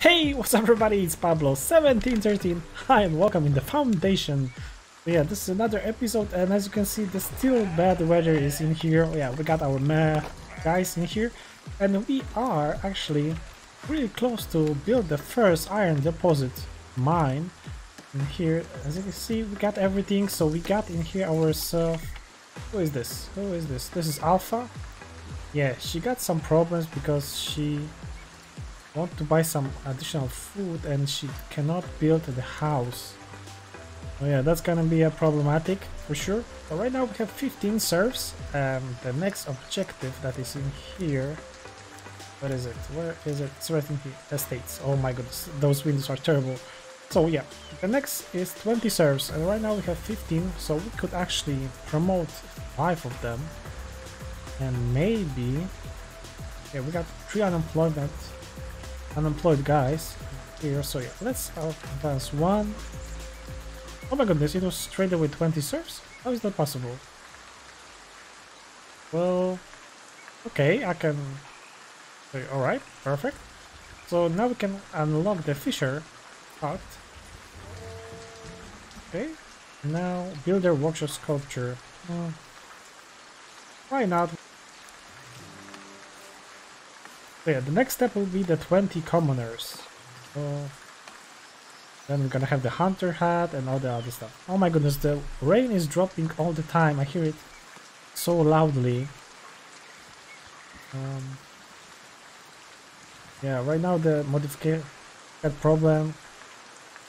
Hey, what's up everybody? It's Pablo1713. Hi and welcome in the Foundation. Yeah, this is another episode and as you can see the still bad weather is in here. Oh, yeah, we got our guys in here and we are actually really close to build the first iron deposit mine in here. As you can see, we got everything. So we got in here ourselves. Who is this? Who is this? This is Alpha. Yeah, she got some problems because she want to buy some additional food and she cannot build the house. Oh yeah, that's gonna be a problematic for sure. But right now we have 15 serfs and the next objective that is in here. What is it? Where is it? It's right in here. Estates. Oh my goodness, those windows are terrible. So yeah, the next is 20 serfs and right now we have 15 so we could actually promote 5 of them. And maybe... Yeah, we got 3 unemployment unemployed guys here. So yeah, let's advance one. Oh my goodness, it was straight away 20 serfs? How is that possible? Well, okay, I can... Alright, perfect. So now we can unlock the Fisher hut. Okay, now builder workshop sculpture. Uh, why not? So yeah, the next step will be the 20 commoners. So then we're gonna have the hunter hat and all the other stuff. Oh my goodness, the rain is dropping all the time. I hear it so loudly. Um, yeah, right now the modification problem.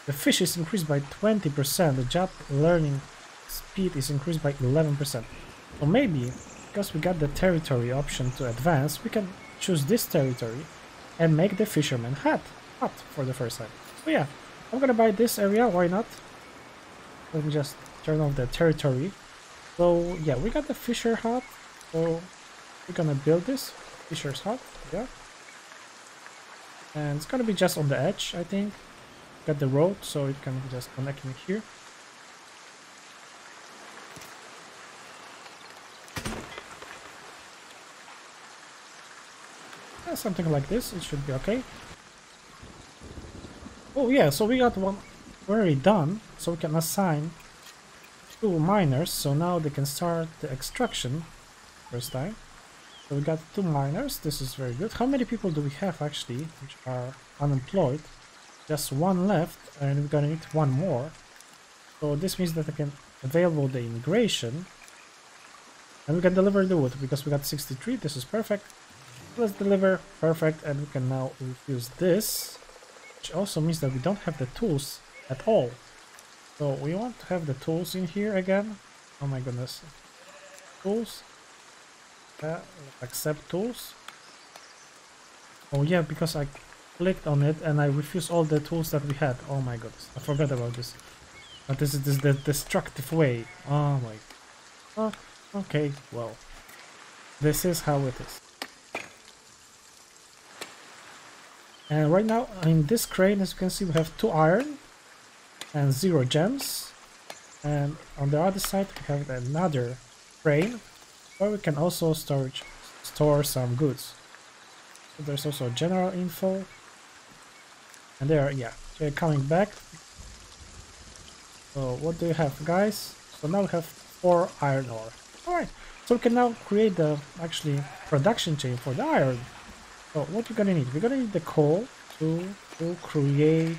The fish is increased by 20%. The job learning speed is increased by 11%. Or maybe, because we got the territory option to advance, we can choose this territory and make the fisherman hut, hut for the first time. So yeah, I'm gonna buy this area, why not? Let me just turn off the territory. So yeah, we got the fisher hut, so we're gonna build this fisher's hut, yeah. And it's gonna be just on the edge, I think. Got the road, so it can just connect me here. Something like this, it should be okay. Oh yeah, so we got one already done, so we can assign two miners, so now they can start the extraction first time. So we got two miners, this is very good. How many people do we have actually, which are unemployed? Just one left, and we're gonna need one more. So this means that I can available the immigration, and we can deliver the wood, because we got 63, this is perfect. Let's deliver. Perfect. And we can now refuse this. Which also means that we don't have the tools at all. So we want to have the tools in here again. Oh my goodness. Tools. Uh, accept tools. Oh yeah, because I clicked on it and I refused all the tools that we had. Oh my goodness. I forgot about this. But this is the destructive way. Oh my. Oh, okay, well. This is how it is. And right now in this crane, as you can see, we have two iron and zero gems. And on the other side, we have another crane where we can also storage, store some goods. So there's also general info. And there, yeah, they're coming back. So what do you have, guys? So now we have four iron ore. Alright, so we can now create the actually production chain for the iron. So what we're gonna need? We're gonna need the coal to, to create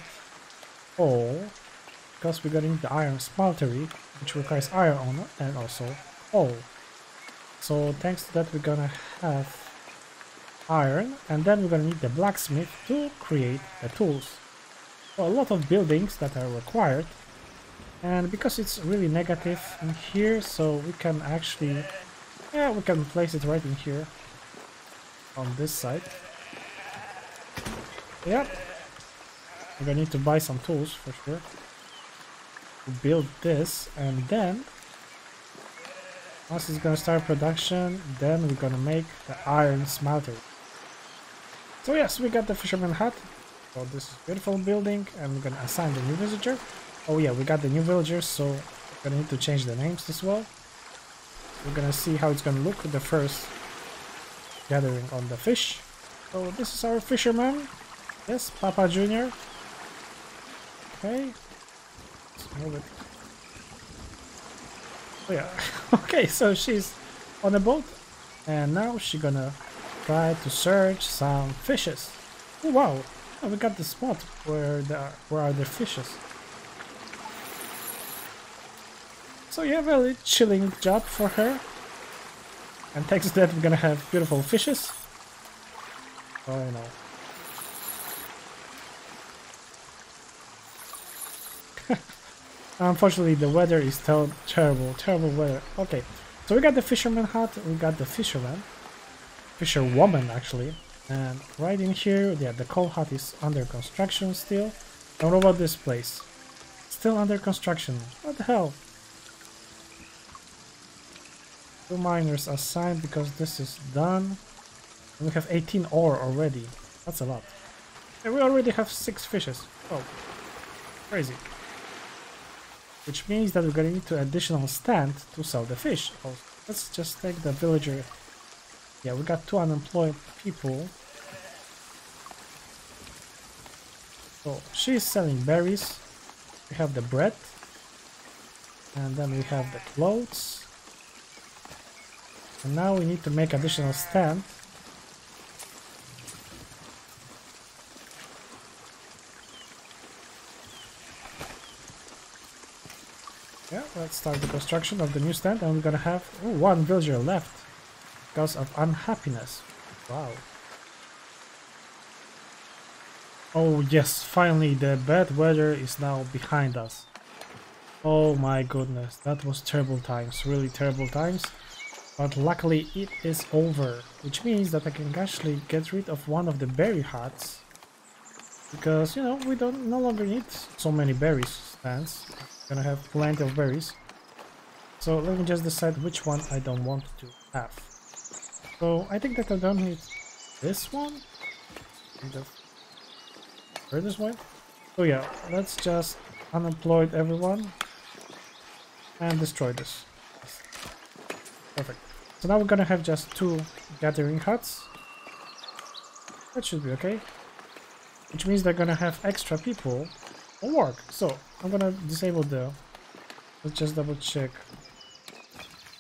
coal because we're gonna need the iron smeltery which requires iron ore and also coal. So thanks to that we're gonna have iron and then we're gonna need the blacksmith to create the tools. So a lot of buildings that are required and because it's really negative in here so we can actually yeah we can place it right in here on this side. Yep. We're gonna need to buy some tools for sure. To build this and then once it's gonna start production, then we're gonna make the iron smelter. So yes, we got the fisherman hut. So this is beautiful building and we're gonna assign the new villager. Oh yeah, we got the new villagers, so we're gonna need to change the names as well. We're gonna see how it's gonna look the first gathering on the fish. So this is our fisherman. Yes, Papa Junior. Okay. Let's move it. Oh yeah. okay, so she's on a boat, and now she's gonna try to search some fishes. Oh wow! Oh, we got the spot where the where are the fishes. So yeah, very chilling job for her. And thanks to that we're gonna have beautiful fishes. Oh, I know. Unfortunately, the weather is still terrible, terrible weather. Okay, so we got the fisherman hut, we got the fisherman, fisherwoman actually, and right in here, yeah, the coal hut is under construction still. And what about this place? Still under construction. What the hell? Two miners assigned because this is done. And we have 18 ore already. That's a lot. And we already have 6 fishes. Oh, crazy. Which means that we're gonna need to additional stand to sell the fish. Oh, let's just take the villager. Yeah, we got two unemployed people. So she's selling berries. We have the bread. And then we have the clothes. And now we need to make additional stand. Yeah, let's start the construction of the new stand and we're gonna have ooh, one villager left because of unhappiness. Wow. Oh yes, finally the bad weather is now behind us. Oh my goodness, that was terrible times, really terrible times. But luckily it is over, which means that I can actually get rid of one of the berry huts. Because, you know, we don't no longer need so many berries stands. Gonna have plenty of berries. So let me just decide which one I don't want to have. So I think that I don't need this one. Or this one. So yeah, let's just unemployed everyone and destroy this. Perfect. So now we're gonna have just two gathering huts. That should be okay. Which means they're gonna have extra people on work. So I'm gonna disable the... Let's just double check.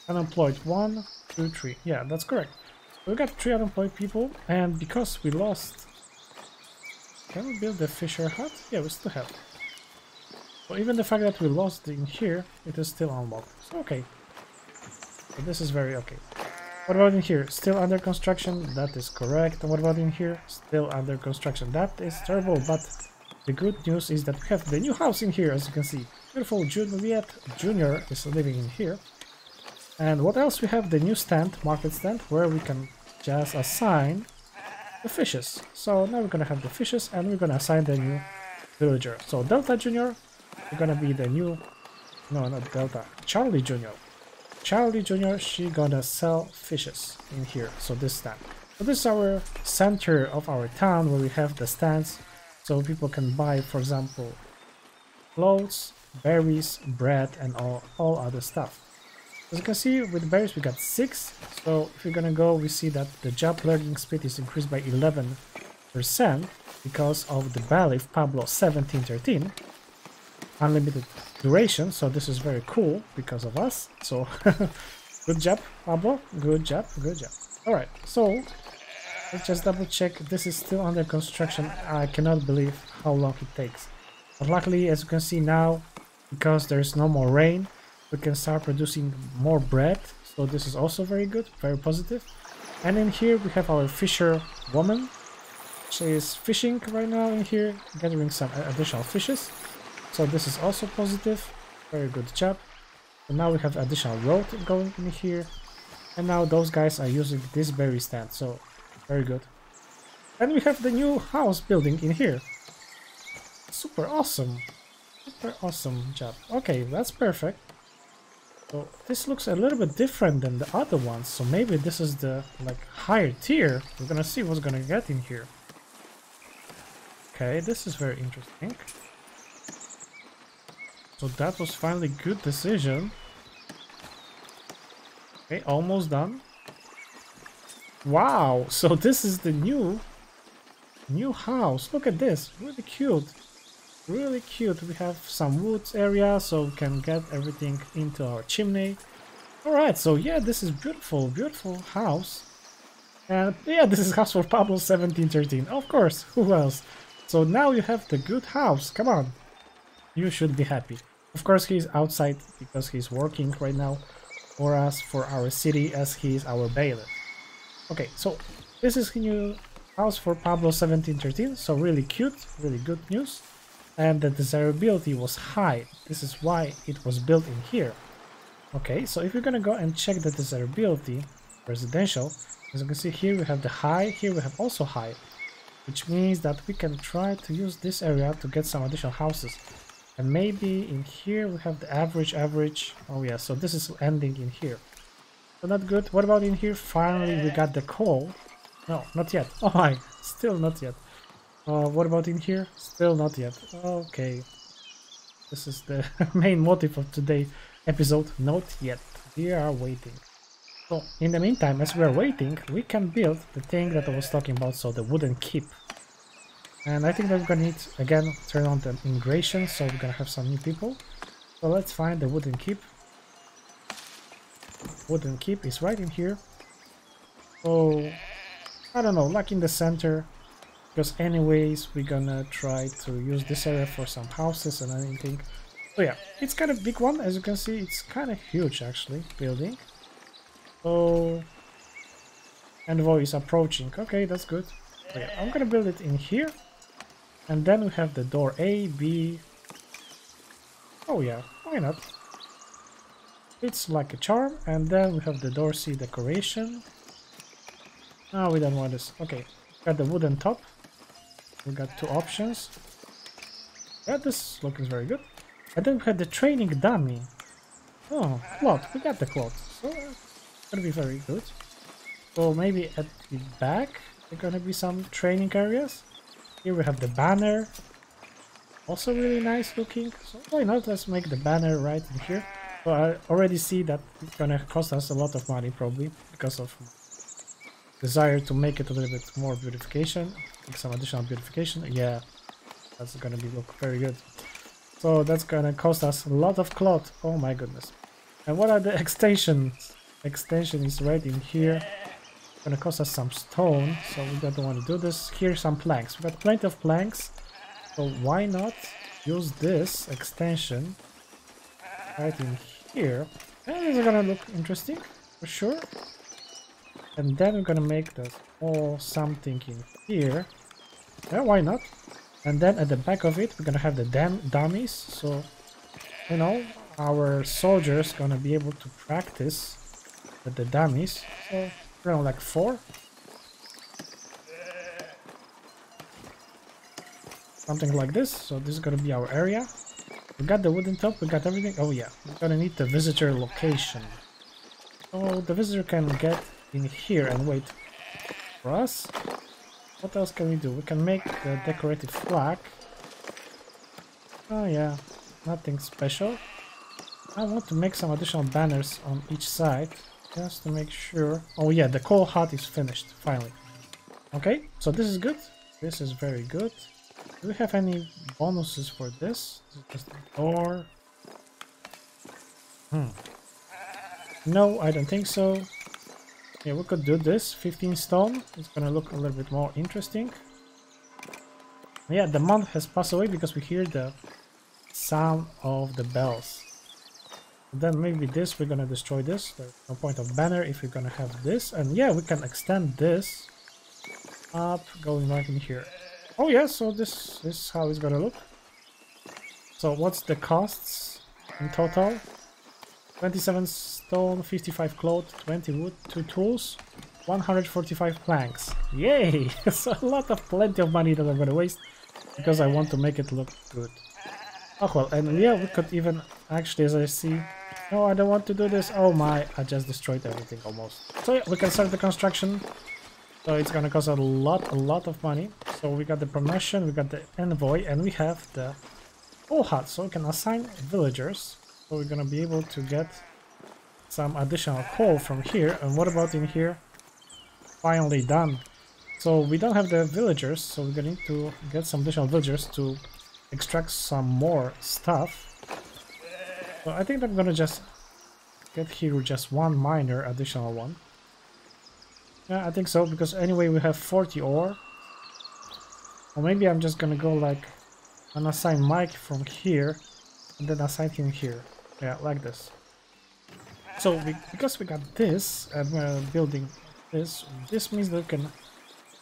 Unemployed. One, two, three. Yeah, that's correct. We got three unemployed people, and because we lost... Can we build the fisher hut? Yeah, we still have. So even the fact that we lost in here, it is still unlocked. So okay. So this is very okay. What about in here? Still under construction? That is correct. What about in here? Still under construction. That is terrible, but the good news is that we have the new house in here, as you can see. Beautiful Juliet Jr. is living in here. And what else? We have the new stand, market stand, where we can just assign the fishes. So now we're gonna have the fishes and we're gonna assign the new villager. So Delta Jr. We're gonna be the new... No, not Delta. Charlie Jr. Charlie Jr. she gonna sell fishes in here. So this stand. So this is our center of our town where we have the stands so people can buy, for example, clothes, berries, bread, and all, all other stuff. As you can see, with berries we got 6, so if you're gonna go, we see that the job learning speed is increased by 11% because of the Bailiff Pablo 1713 unlimited duration, so this is very cool because of us. So, good job, Pablo. Good job, good job. Alright, so, let's just double check. This is still under construction. I cannot believe how long it takes. But luckily, as you can see now, because there's no more rain, we can start producing more bread. So this is also very good, very positive. And in here we have our fisher woman. She is fishing right now in here, gathering some additional fishes. So this is also positive. Very good job. So now we have additional road going in here. And now those guys are using this berry stand. So very good. And we have the new house building in here. Super awesome. Super awesome job. Okay, that's perfect. So this looks a little bit different than the other ones. So maybe this is the like higher tier. We're gonna see what's gonna get in here. Okay, this is very interesting. So that was finally good decision. Okay, almost done. Wow, so this is the new new house. Look at this, really cute. Really cute. We have some woods area so we can get everything into our chimney. Alright, so yeah, this is beautiful, beautiful house. And yeah, this is house for Pablo 1713. Of course, who else? So now you have the good house. Come on. You should be happy. Of course, he's outside because he's working right now for us, for our city, as he is our bailiff. Okay, so this is new house for Pablo 1713. So really cute, really good news. And the desirability was high. This is why it was built in here. Okay, so if you're gonna go and check the desirability, residential, as you can see here we have the high, here we have also high, which means that we can try to use this area to get some additional houses. And maybe in here we have the average, average, oh yeah, so this is ending in here. So not good. What about in here? Finally we got the coal. No, not yet. Oh my, still not yet. Uh, what about in here? Still not yet. Okay. This is the main motive of today episode. Not yet. We are waiting. So in the meantime, as we are waiting, we can build the thing that I was talking about, so the wooden keep. And I think that we're gonna need, again, turn on the immigration, so we're gonna have some new people. So let's find the wooden keep. Wooden keep is right in here. So, I don't know, like in the center, because anyways, we're gonna try to use this area for some houses and anything. So oh yeah, it's kind of big one, as you can see, it's kind of huge actually, building. So, envoy is approaching. Okay, that's good. So yeah, I'm gonna build it in here. And then we have the door A, B. Oh yeah, why not? It's like a charm. And then we have the door C decoration. No, we don't want this. Okay, got the wooden top. We got two options. Yeah, this looks very good. Then we have the training dummy. Oh, cloth. We got the cloth. So it's gonna be very good. So maybe at the back there gonna be some training areas. Here we have the banner. Also really nice looking. So why not let's make the banner right in here. So I already see that it's gonna cost us a lot of money probably because of desire to make it a little bit more beautification. Some additional beautification. Yeah, that's gonna be look very good. So that's gonna cost us a lot of cloth. Oh my goodness. And what are the extensions? extension is right in here. Gonna cost us some stone, so we don't want to do this. Here some planks. We got plenty of planks, so why not use this extension right in here? And this is gonna look interesting for sure. And then we're gonna make this small oh, something in here. Yeah, why not? And then at the back of it, we're gonna have the dam dummies. So, you know, our soldiers gonna be able to practice with the dummies. So around like four. Something like this. So this is gonna be our area. We got the wooden top, we got everything. Oh yeah, we're gonna need the visitor location. So the visitor can get in here and wait for us. What else can we do? We can make the decorated flag. Oh yeah, nothing special. I want to make some additional banners on each side. Just to make sure. Oh yeah, the coal hut is finished, finally. Okay, so this is good. This is very good. Do we have any bonuses for this? Just a door. Hmm. No, I don't think so. Yeah, we could do this. 15 stone. It's gonna look a little bit more interesting. Yeah, the month has passed away because we hear the sound of the bells. Then maybe this, we're gonna destroy this. There's no point of banner if we're gonna have this. And yeah, we can extend this up, going right in here. Oh yeah, so this, this is how it's gonna look. So what's the costs in total? 27 stone, 55 cloth, 20 wood, 2 tools, 145 planks. Yay! so a lot of plenty of money that I'm gonna waste because I want to make it look good. Oh well, and yeah, we could even actually, as I see, no, I don't want to do this. Oh my, I just destroyed everything almost. So yeah, we can start the construction. So it's gonna cost a lot, a lot of money. So we got the promotion, we got the envoy, and we have the full hut. So we can assign villagers. So we're gonna be able to get some additional coal from here. And what about in here? Finally done. So we don't have the villagers, so we're gonna need to get some additional villagers to extract some more stuff. So I think I'm gonna just get here with just one miner, additional one. Yeah, I think so, because anyway we have 40 ore. Or maybe I'm just gonna go like and assign Mike from here and then assign him here. Yeah, like this. So we, because we got this and we're building this, this means that we can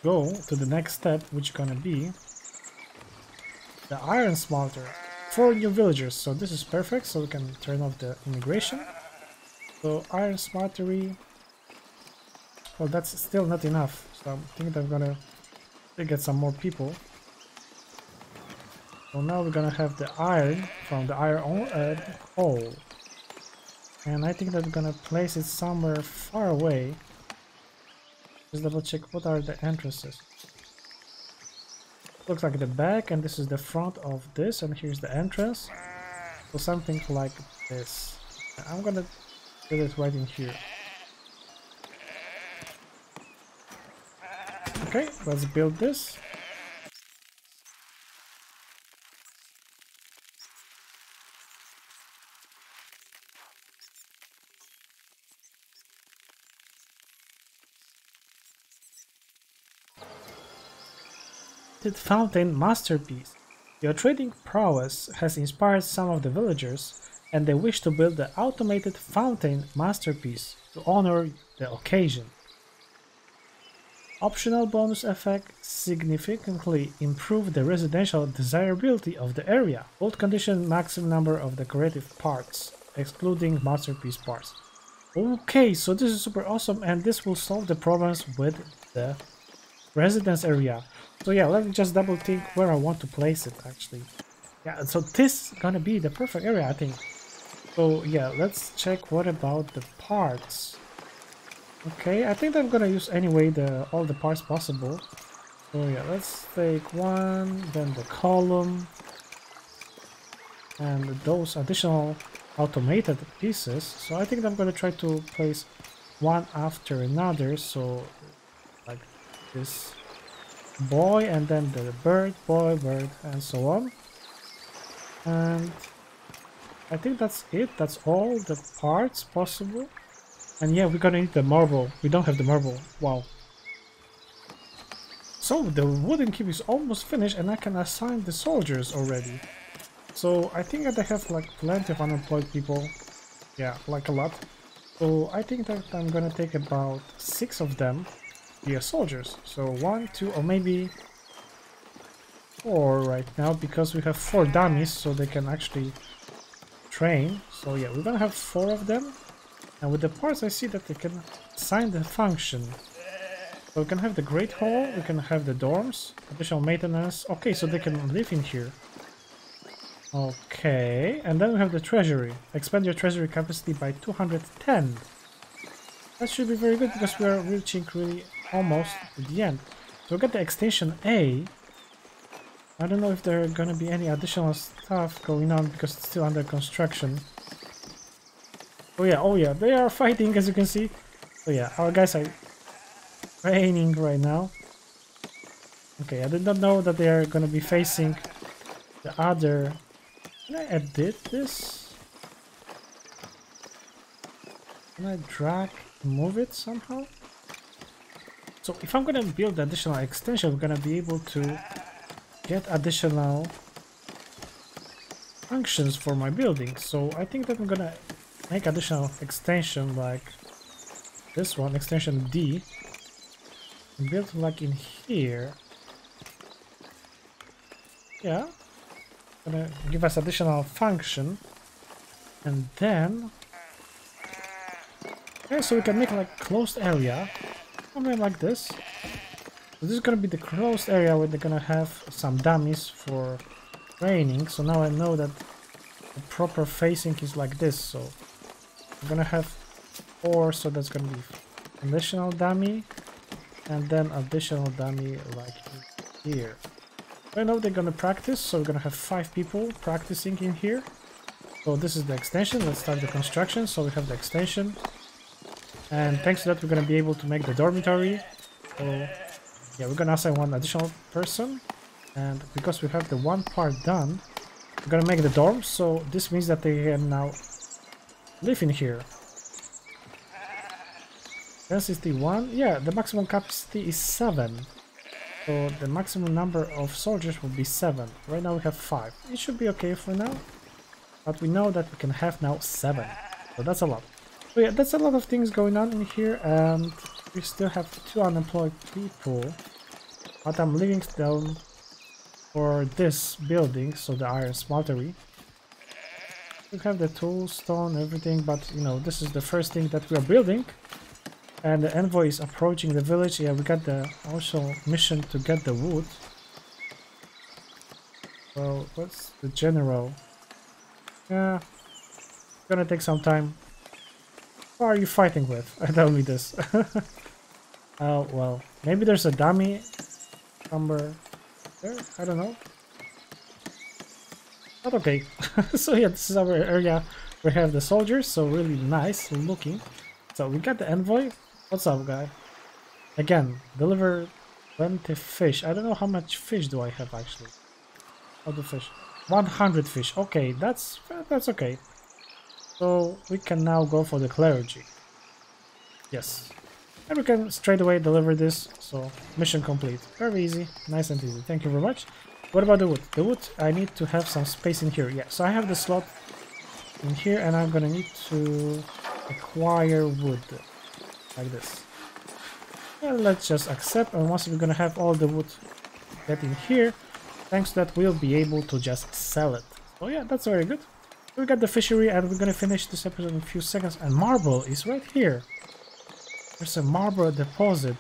go to the next step, which is gonna be the iron smelter. for new villagers, so this is perfect, so we can turn off the immigration. So iron smeltery. Well, that's still not enough, so I'm thinking I'm gonna get some more people. So now we're gonna have the iron from the iron uh, hole. And I think that we're gonna place it somewhere far away. Just double check what are the entrances. Looks like the back and this is the front of this and here's the entrance. So something like this. I'm gonna put it right in here. Okay, let's build this. Fountain masterpiece. Your trading prowess has inspired some of the villagers, and they wish to build the automated fountain masterpiece to honor the occasion. Optional bonus effect significantly improve the residential desirability of the area. Old condition maximum number of decorative parts, excluding masterpiece parts. Okay, so this is super awesome and this will solve the problems with the residence area. So yeah, let me just double think where I want to place it actually. Yeah, so this is gonna be the perfect area I think. So yeah, let's check what about the parts. Okay, I think I'm gonna use anyway the all the parts possible. So yeah, let's take one, then the column, and those additional automated pieces. So I think I'm gonna try to place one after another, so this boy and then the bird, boy, bird, and so on. And I think that's it. That's all the parts possible. And yeah, we're gonna need the marble. We don't have the marble. Wow. So the wooden keep is almost finished and I can assign the soldiers already. So I think that I have like plenty of unemployed people. Yeah, like a lot. So I think that I'm gonna take about six of them yeah, soldiers. So one, two, or maybe four right now because we have four dummies so they can actually train. So yeah, we're gonna have four of them. And with the parts I see that they can assign the function. So we can have the Great Hall, we can have the dorms, additional maintenance. Okay, so they can live in here. Okay, and then we have the treasury. Expand your treasury capacity by 210. That should be very good because we are reaching really almost to the end. So we got the extension A. I don't know if there are gonna be any additional stuff going on because it's still under construction. Oh yeah, oh yeah, they are fighting as you can see. Oh yeah, our guys are training right now. Okay, I did not know that they are gonna be facing the other... Can I edit this? Can I drag move it somehow? So if I'm gonna build additional extension, I'm gonna be able to get additional functions for my building. So I think that I'm gonna make additional extension like this one, extension D, build like in here. Yeah, gonna give us additional function, and then so we can make like closed area something like this. So this is gonna be the closed area where they're gonna have some dummies for training. So now I know that the proper facing is like this. So I'm gonna have four, so that's gonna be additional dummy and then additional dummy like here. I know they're gonna practice, so we're gonna have five people practicing in here. So this is the extension. Let's start the construction. So we have the extension. And thanks to that, we're to be able to make the dormitory. So, Yeah, we're gonna assign one additional person. And because we have the one part done, we're gonna make the dorm, so this means that they can now live in here. Density 1? Yeah, the maximum capacity is 7. So the maximum number of soldiers will be 7. Right now we have 5. It should be okay for now. But we know that we can have now 7. So that's a lot. Yeah, that's a lot of things going on in here and we still have two unemployed people. But I'm leaving them for this building, so the iron smeltery. We have the tool, stone, everything, but you know, this is the first thing that we are building. And the envoy is approaching the village. Yeah, we got the also mission to get the wood. Well, what's the general? Yeah, gonna take some time. Who are you fighting with? Tell me this. oh, well, maybe there's a dummy somewhere there? I don't know. But okay. so yeah, this is our area. We have the soldiers, so really nice looking. So we got the envoy. What's up, guy? Again, deliver 20 fish. I don't know how much fish do I have actually. How the fish? 100 fish. Okay, that's that's okay. So we can now go for the clergy. Yes. And we can straight away deliver this, so mission complete. Very easy, nice and easy. Thank you very much. What about the wood? The wood, I need to have some space in here. Yeah, so I have the slot in here and I'm gonna need to acquire wood, like this. Let's just accept and once we're gonna have all the wood get in here, thanks that we'll be able to just sell it. Oh yeah, that's very good. We got the fishery and we're gonna finish this episode in a few seconds and marble is right here. There's a marble deposit.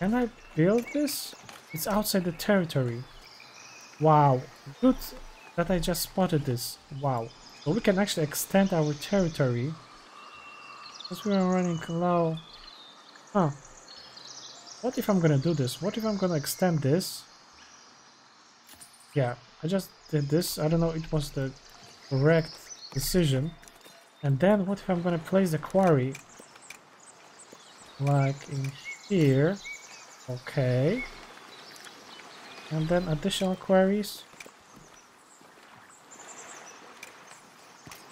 Can I build this? It's outside the territory. Wow. Good that I just spotted this. Wow. So we can actually extend our territory. Because we are running low. Huh. What if I'm gonna do this? What if I'm gonna extend this? Yeah, I just did this. I don't know, it was the correct decision. And then what if I'm gonna place the quarry like in here? Okay. And then additional quarries.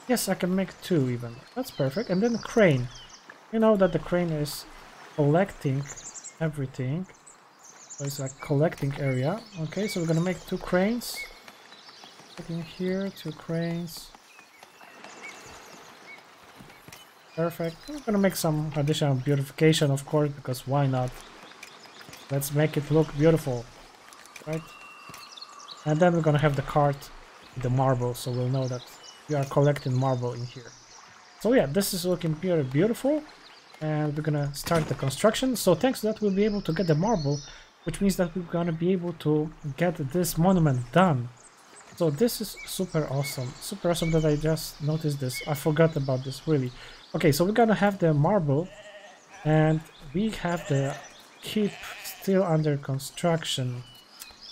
Yes, I can make two even. That's perfect. And then the crane. You know that the crane is collecting everything. So it's like collecting area. Okay, so we're gonna make two cranes. In here, two cranes. Perfect. I'm gonna make some additional beautification, of course, because why not? Let's make it look beautiful, right? And then we're gonna have the cart with the marble, so we'll know that we are collecting marble in here. So yeah, this is looking pretty beautiful, and we're gonna start the construction. So thanks to that, we'll be able to get the marble, which means that we're gonna be able to get this monument done. So this is super awesome. Super awesome that I just noticed this. I forgot about this, really. Okay, so we're gonna have the marble and we have the keep still under construction.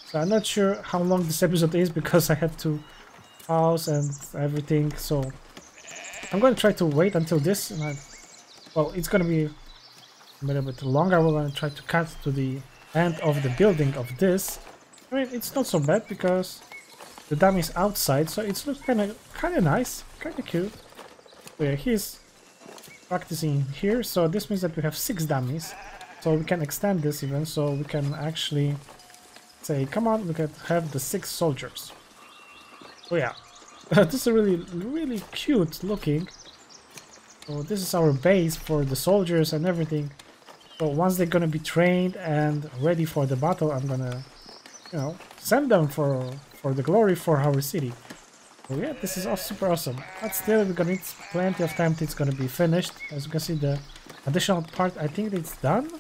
So I'm not sure how long this episode is because I had to pause and everything. So I'm gonna try to wait until this. And I, well, it's gonna be a little bit longer. We're gonna try to cut to the end of the building of this. I mean, it's not so bad because the dam is outside, so it's looks kind of kind of nice, kind of cute. So yeah, he's practicing here, so this means that we have six dummies. So we can extend this even, so we can actually say, come on, we can have the six soldiers. Oh yeah, this is really, really cute looking. So this is our base for the soldiers and everything. So once they're gonna be trained and ready for the battle, I'm gonna, you know, send them for for the glory for our city. Oh yeah, this is all super awesome. But still, we're gonna need plenty of time till it's gonna be finished. As you can see, the additional part, I think it's done.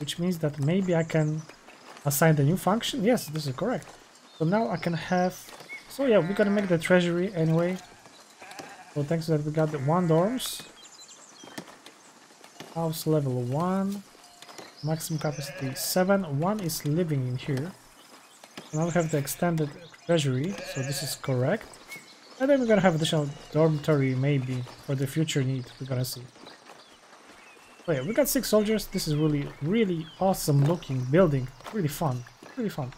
Which means that maybe I can assign the new function. Yes, this is correct. So now I can have... So yeah, we're gonna make the treasury anyway. So thanks that we got the one dorms. House level 1. Maximum capacity 7. One is living in here. Now we have the extended treasury, so this is correct. And then we're gonna have additional dormitory maybe for the future need, we're gonna see. Oh yeah, we got six soldiers. This is really, really awesome looking building. Really fun. Really fun.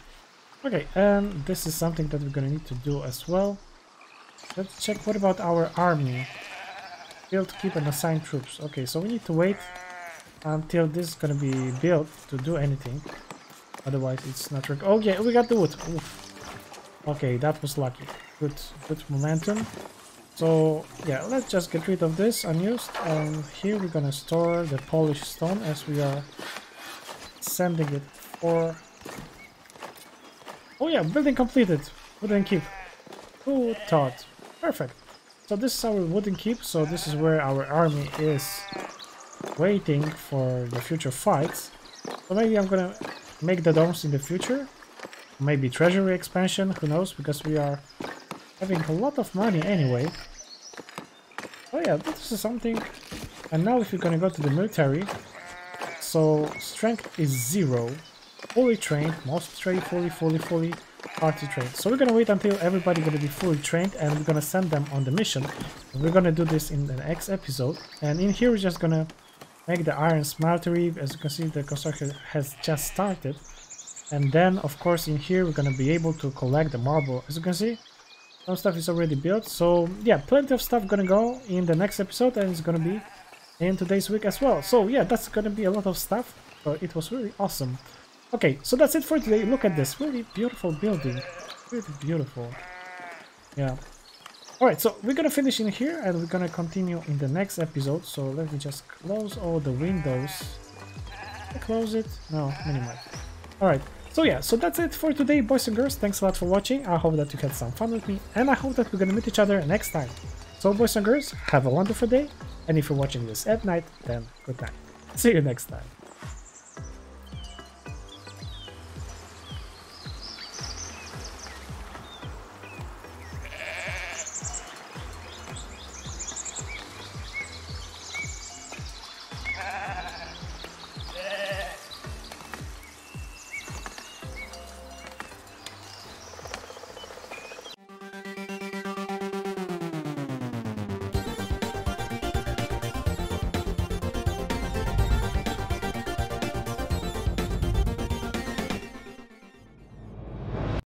Okay, and this is something that we're gonna need to do as well. Let's check what about our army. Build, keep and assign troops. Okay, so we need to wait until this is gonna be built to do anything. Otherwise it's not work. Oh yeah, we got the wood. Oof. Okay, that was lucky. Good good momentum. So yeah, let's just get rid of this unused and here we're gonna store the polished stone as we are sending it for... Oh yeah, building completed! Wooden keep. Who thought? Perfect. So this is our wooden keep, so this is where our army is waiting for the future fights. So maybe I'm gonna make the domes in the future. Maybe treasury expansion, who knows, because we are having a lot of money anyway. Oh yeah, this is something. And now if you're gonna go to the military, so strength is zero, fully trained, most trained, fully, fully, fully, party trained. So we're gonna wait until everybody gonna be fully trained and we're gonna send them on the mission. We're gonna do this in the next episode. And in here we're just gonna make the iron smeltery. As you can see, the construction has just started. And then, of course, in here we're gonna be able to collect the marble. As you can see, some stuff is already built. So yeah, plenty of stuff gonna go in the next episode and it's gonna be in today's week as well. So yeah, that's gonna be a lot of stuff. But it was really awesome. Okay, so that's it for today. Look at this, really beautiful building. Really beautiful. Yeah. Alright, so we're gonna finish in here and we're gonna continue in the next episode. So let me just close all the windows. close it? No, minimize. Alright, so yeah, so that's it for today, boys and girls. Thanks a lot for watching. I hope that you had some fun with me, and I hope that we're gonna meet each other next time. So boys and girls, have a wonderful day, and if you're watching this at night, then good night. See you next time.